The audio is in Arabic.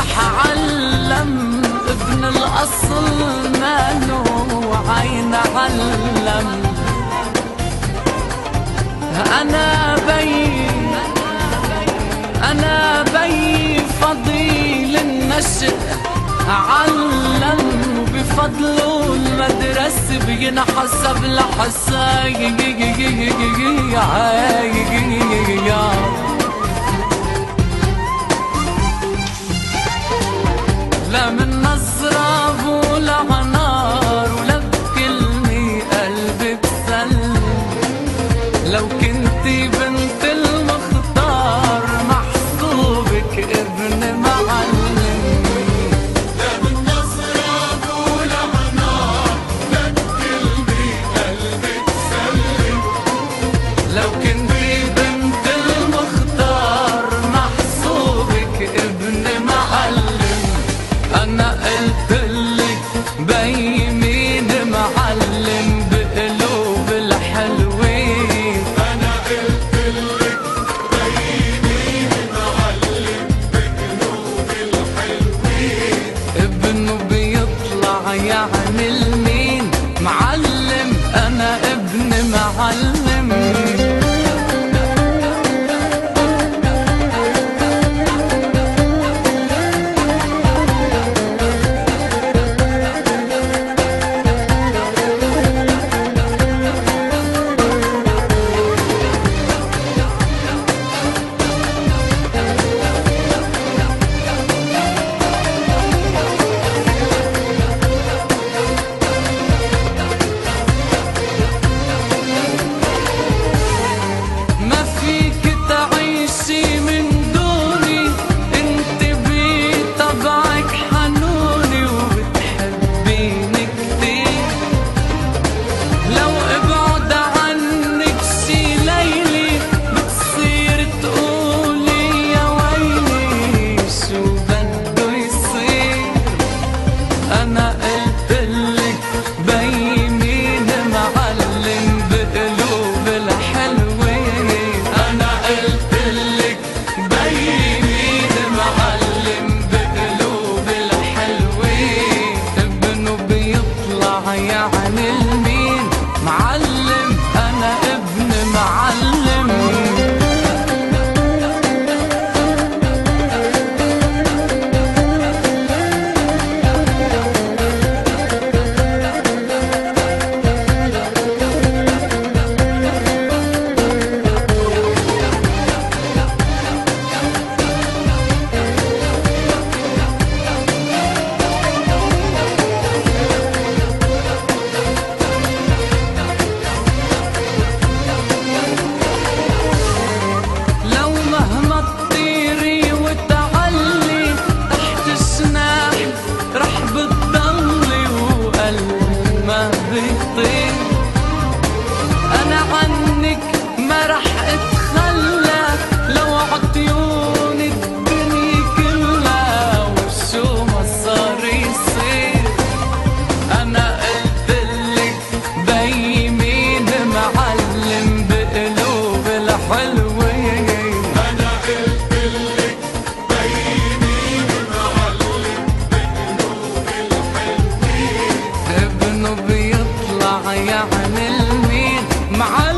رح علم ابن الاصل ماله عين علم أنا بي أنا بي فضيل النشأ علم بفضل المدرسة بينحسب لحسايق يعمل مين؟ معلم أنا ابن معلم. معاك